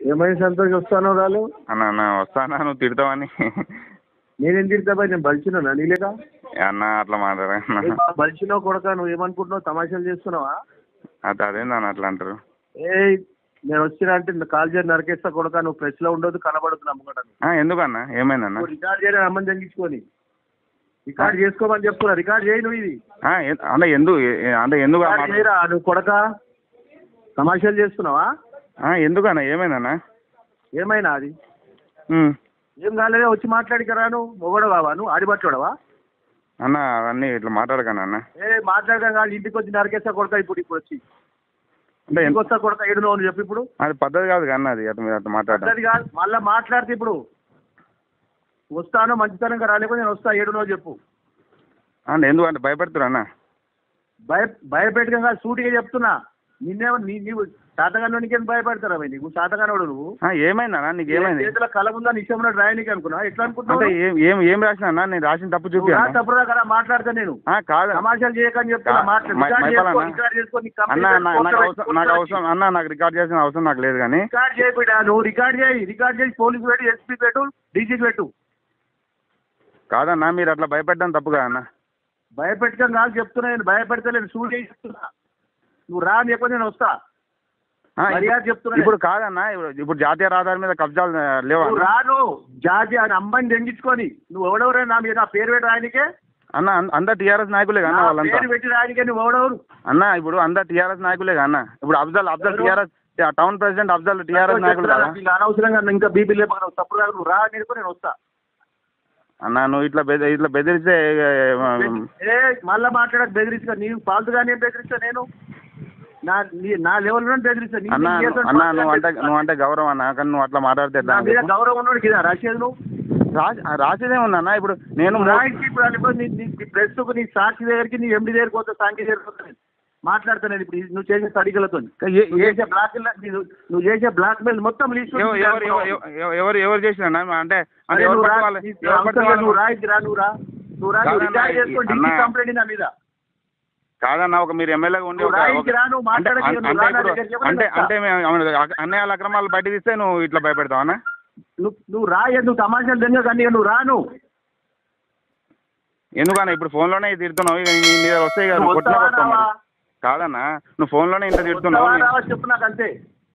ఏమైంది సంతోష్ వస్తాను రాలు. అన్న అన్న వస్తానా నువ్వు తిడతావని. నేనేం తిడతా నేను బలిచినా నీలేగా అన్న అట్లా మాట్లాడన్నా బలిచినావు కొడక నువ్వు ఏమనుకుంటున్నావు తమాషాలు చేస్తున్నావా? అది అదేందన్న అట్లా అంటారు. ఏ నేను వచ్చినా అంటే కాల్ చేసి నరికేస్తా కొడక నువ్వు ప్రెస్లో ఉండదు కనబడదు నమ్మకం ఆ, ఎందుకన్నా ఏమైందన్న రికార్డ్ చేయడం అమ్మని తగ్గించుకొని రికార్డ్ చేసుకోమని చెప్తున్నా రికార్డ్ చేయి నువ్వు ఇది. అంటే ఎందుకు అంటే ఎందుకు నువ్వు కొడక. తమాషాలు చేస్తున్నావా? ఎందుకన్నా? ఏమైందన్న? ఏమైనా అది. ఏం కాలేదా? వచ్చి మాట్లాడికరా నువ్వు? మొగడవా నువ్వు? ఆడిపట్టుడవా అన్న అవన్నీ ఇట్లా మాట్లాడకన్నా అన్న? ఏ మాట్లాడడం కాదు. ఇంటికి వచ్చి నరికేస్తా కొడక ఇప్పుడు ఇప్పుడు వచ్చి. అంటే ఎంత- వస్తా కొడక ఏడు నువ్వు అని చెప్పి ఇప్పుడు. అది పద్ధతి కాదు కన్నా అది? అట్లా మీరు అట్లా కాదు. మళ్ళీ మాట్లాడితే ఇప్పుడు. వస్తాను మంచితనంగా రాలేకపోతే నేను వస్తా ఏడు నువ్వు చెప్పు. అంటే ఎందుకు? అంటే భయపెడుతురా అన్న? భయ భయపెట్టడం కాదు. సూటిగా చెప్తున్నా. నిన్నేమో నీ నీవు శాతగానోనికి భయపెడతారా భయ్ నీకు? శాతగానోడు నువ్వు? ఆ, ఏమైందన్నా నీకు ఏమైంది? చేతుల కళ ఉందా నిశ్చయం రాయనికి అనుకున్నా ఎట్లా అంటే అనుకుంటున్నావు ఏం ఏం రాసిన అన్న? నేను రాసిన తప్పు చూపి. తప్పుడా కదా మాట్లాడతా నేను. కాదు. సమాచారం చేయకని చెప్తున్నా అన్న. నా- నాకు అవసరం అన్న నాకు రికార్డ్ చేసిన అవసరం నాకు లేదు కానీ. రికార్డ్ చేయి బిడ్డ నువ్వు రికార్డ్ చేయి రికార్డ్ చేసి పోలీసు పెట్టు ఎస్పీ పెట్టు డీజీకి పెట్టు. కాదన్నా మీరు అట్లా భయపెట్టడం తప్పు కదా అన్న భయపెట్టడం కాదు చెప్తున్నా నేను. భయపెడతలేను సూట్ చేసి చెప్తున్నా. నువ్వు రా అని చెప్పి నేను వస్తా. ఆ, మర్యాద చెప్తున్నా ఇప్పుడు కాదన్నా ఇప్పుడు ఇప్పుడు జాతీయ రహదారి మీద కబ్జాలు లేవా? రాను జాతి అని అమ్మాయిని దెంగించుకొని. నువ్వు ఎవడెవరే నా మీద నా పేరు పెట్టి రాయనికే? అన్న అన్- అందరు టీఆర్ఎస్ నాయకులే నా అన్న వాళ్ళంతా? పెట్టి రాయనికే నువ్వు ఎవడెవరు? అన్న ఇప్పుడు అందరు టీఆర్ఎస్ నాయకులే అన్న? ఇప్పుడు Afzal Afzal? TRS town president Afzal TRS నాయకులు కదా? అనవసరంగా ఇంకా బీపీ లేపక తప్పుడు నువ్వు రా చెప్పి నేను వస్తా. అన్న నువ్వు ఇట్లా బెద ఇట్లా బెదిరిస్తే ఏ మళ్ళా మాట్లాడక బెదిరిస్తా. నీవు పాల్తుగానే బెదిరిస్తా నేను. నా లెవెల్ అన్న అన్న నువ్వు అంటే. నువ్వు అంటే గౌరవం అన్న కానీ నువ్వు అట్లా మాట్లాడితే నా మీద. గౌరవం ఉన్నాడు కదా రాసేది నువ్వు? రాసి రాసేదే ఉందన్న ఇప్పుడు నేను అనుకో నీ సాక్షి దగ్గరికి నీ ఎండి దగ్గరికి పోతా సాంఖ్య దగ్గరికి పోతా నేను. మాట్లాడతా నేను ఇప్పుడు. నువ్వు చేసే చేసే బ్లాక్ నువ్వు చేసే బ్లాక్ మెయిల్ మొత్తం లిస్ట్ ఎవరు ఎవరు చేసిన అంటే నువ్వు వాళ్ళు- రాయించి రా నువ్వు రా నువ్వు రా నువ్వు కాదన్నా, రికార్డ్ చేసుకో అన్నా. డిగ్రీ కంప్లైంట్ నా మీద. కాదన్న ఒక మీరు ఎమ్మెల్యేగా ఉండి ఒక- రా, అంటే అంటే రా అంటే అన్నయ్య అక్రమాలు బయట తీస్తే నువ్వు ఇట్లా భయపెడతావు అన్న? నువ్వు రాయే నువ్వు తమాషాలు తెలియదు కానీ నువ్వు రాను ఎందుకన్నా ఇప్పుడు ఫోన్లోనే తిడుతున్నావు ఇక నీ మీద వస్తాయి కదా కొట్టినా? కాదన్నా నువ్వు ఫోన్లోనే ఇంత తిడుతున్నావు వస్తావా